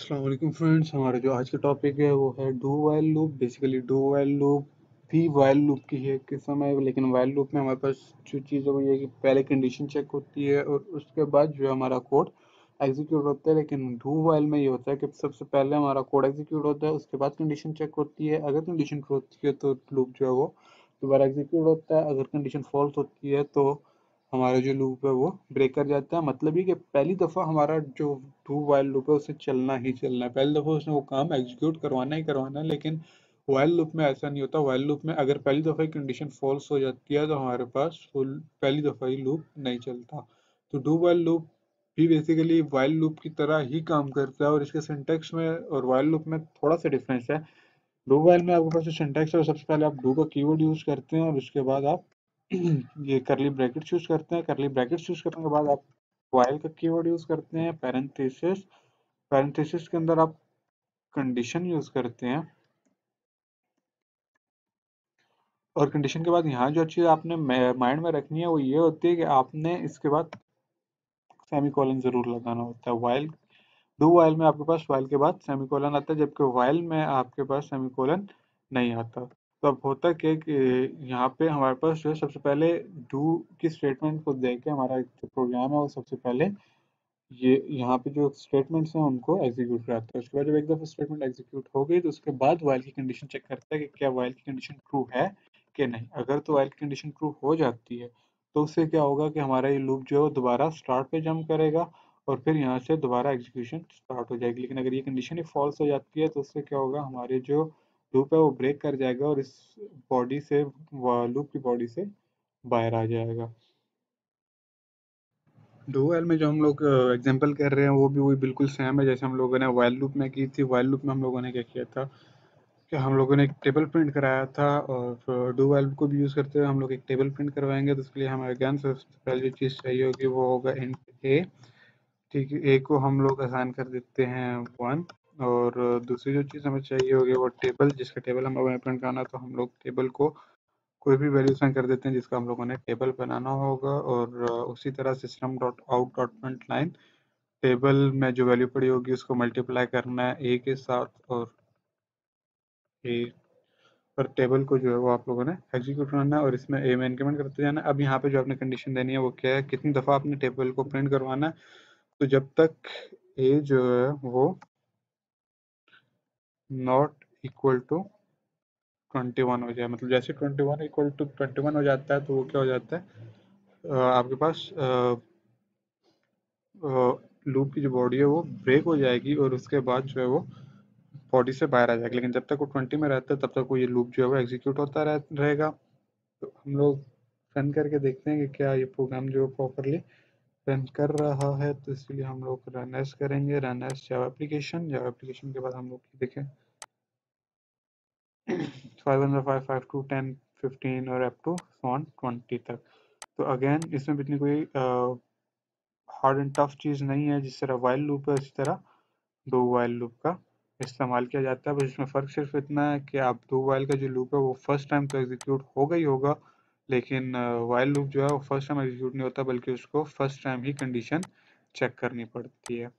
अस्सलाम फ्रेंड्स हमारा जो आज का टॉपिक है, वो है do while loop basically do while loop भी वाइल लूप की है किस्म है लेकिन वाइल लूप में हमारे पास जो चीज़ है वो ये कि पहले कंडीशन चेक होती है और उसके बाद जो है हमारा कोड एग्जीक्यूट होता है, लेकिन डू वाइल में ये होता है कि सबसे पहले हमारा कोड एग्जीक्यूट होता है, उसके बाद कंडीशन चेक होती है. अगर कंडीशन होती है तो लूप जो है वो दोबारा एग्जीक्यूट होता है. अगर कंडीशन फॉल्स होती है तो हमारा जो लूप है वो ब्रेक कर जाता है। मतलब ये कि पहली दफ़ा हमारा जो टू वाइल लूप है, उसे चलना ही चलना है। पहली दफ़ा उसने वो काम एग्जीक्यूट करवाना ही करवाना है, लेकिन वाइल लूप में ऐसा नहीं होता। वाइल लूप में अगर पहली दफ़ा कंडीशन फॉल्स हो जाती है तो हमारे पास पहली दफ़ा ही लूप नहीं चलता। तो डू वाइल लूप भी बेसिकली वाइल लूप की तरह ही काम करता है, और इसके सिंटेक्स में और वाइल लूप में थोड़ा सा डिफरेंस है। डू वाइल में आपके पास जो सिंटेक्स है सबसे पहले आप डू का कीवर्ड यूज़ करते हैं, और उसके बाद आप ये करली ब्रैकेट चूज़ करते हैं। करली ब्रैकेट चूज़ करने के बाद आप वाइल का कीवर्ड यूज़ करते हैं पैरेंथेसिस पैरेंथेसिस के अंदर आप कंडीशन यूज़ करते हैं। और कंडीशन के बाद यहाँ जो चीज़ आपने माइंड में रखनी है वो ये होती है कि आपने इसके बाद सेमी कॉलन ज़रूर लगाना होता है। वाइल डू वाइल में आपके पास वाइल के बाद सेमी कॉलन आता है, जबकि वाइल में आपके पास सेमी कॉलन नहीं आता। तो अब होता क्या कि यहाँ पे हमारे पास जो है सबसे पहले डू की स्टेटमेंट को देख के हमारा जो प्रोग्राम है, वो सबसे पहले ये यहाँ पे जो स्टेटमेंट्स हैं, उनको एग्जीक्यूट कराता है। उसके बाद जब एक दफ़ा स्टेटमेंट एग्जीक्यूट हो गई तो उसके बाद वाइल की कंडीशन चेक करता है कि क्या वाइल की कंडीशन ट्रू है कि नहीं। अगर तो वाइल की कंडीशन ट्रू हो जाती है तो उससे क्या होगा कि हमारा ये लूप जो है, वो दोबारा स्टार्ट पे जंप करेगा और फिर यहाँ से दोबारा एग्जीक्यूशन स्टार्ट हो जाएगी। लेकिन अगर ये कंडीशन ही फॉल्स हो जाती है तो उससे क्या होगा, हमारे जो लूप है वो ब्रेक कर जाएगा और इस बॉडी से लूप की बॉडी से बाहर आ जाएगा। डू में जो हम लोग एग्जांपल कर रहे हैं, वो भी वही बिल्कुल सेम है, जैसे हम लोगों ने वाइल लूप में की थी। वाइल लूप में हम लोगों ने क्या किया था कि हम लोगों ने एक टेबल प्रिंट कराया था और डू वाइल को भी यूज़ करते हुए हम लोग एक टेबल प्रिंट करवाएँगे। तो उसके लिए हमें अगेन सबसे पहले जो चीज़ चाहिए होगी वो होगा इंट ए ठीक है ए को हम लोग आसान कर देते हैं वन और दूसरी जो चीज़ हमें चाहिए होगी वो टेबल, जिसका टेबल हम लोगों ने प्रिंट करना तो हम लोग टेबल को कोई भी वैल्यू साइन कर देते हैं, जिसका हम लोगों ने टेबल बनाना होगा। और उसी तरह system dot out dot print line table में जो वैल्यू पड़ी होगी उसको मल्टीप्लाई करना है ए के साथ और ए पर टेबल को जो है वो आप लोगों ने एग्जीक्यूट करना है और इसमें ए में इंक्रीमेंट करते जाना है। अब यहाँ पे जो आपने कंडीशन देनी है वो क्या है? कितनी दफ़ा आपने टेबल को प्रिंट करवाना है? तो जब तक ए जो है वो not equal to twenty one हो जाए। मतलब जैसे twenty one equal to twenty one हो जाता है तो वो क्या हो जाता है? आपके पास लूप की जो बॉडी है वो ब्रेक हो जाएगी और उसके बाद जो है वो बॉडी से बाहर आ जाएगा। लेकिन जब तक वो ट्वेंटी में रहता है तब तक वो ये लूप जो है वो एग्जीक्यूट होता रह, रहेगा। तो हम लोग रन करके देखते हैं कि क्या ये प्रोग्राम जो है प्रॉपरली रन कर रहा है तो इसलिए हम लोग रन एस करेंगे। Run as Java application Java application के बाद हम लोग देखें। और अप टू वन ट्वेंटी तक। तो अगेन इसमें भी इतनी कोई हार्ड एंड टफ चीज़ नहीं है, जिस तरह वाइल लूप है इसी तरह दो वाइल लूप का इस्तेमाल किया जाता है। बस इसमें फ़र्क सिर्फ़ इतना है कि आप दो वाइल का जो लूप है, वो फ़र्स्ट टाइम तो एग्जीक्यूट ही होगा लेकिन वाइल लूप जो है वो फ़र्स्ट टाइम एग्जीक्यूट नहीं होता, बल्कि उसको फ़र्स्ट टाइम ही कंडीशन चेक करनी पड़ती है।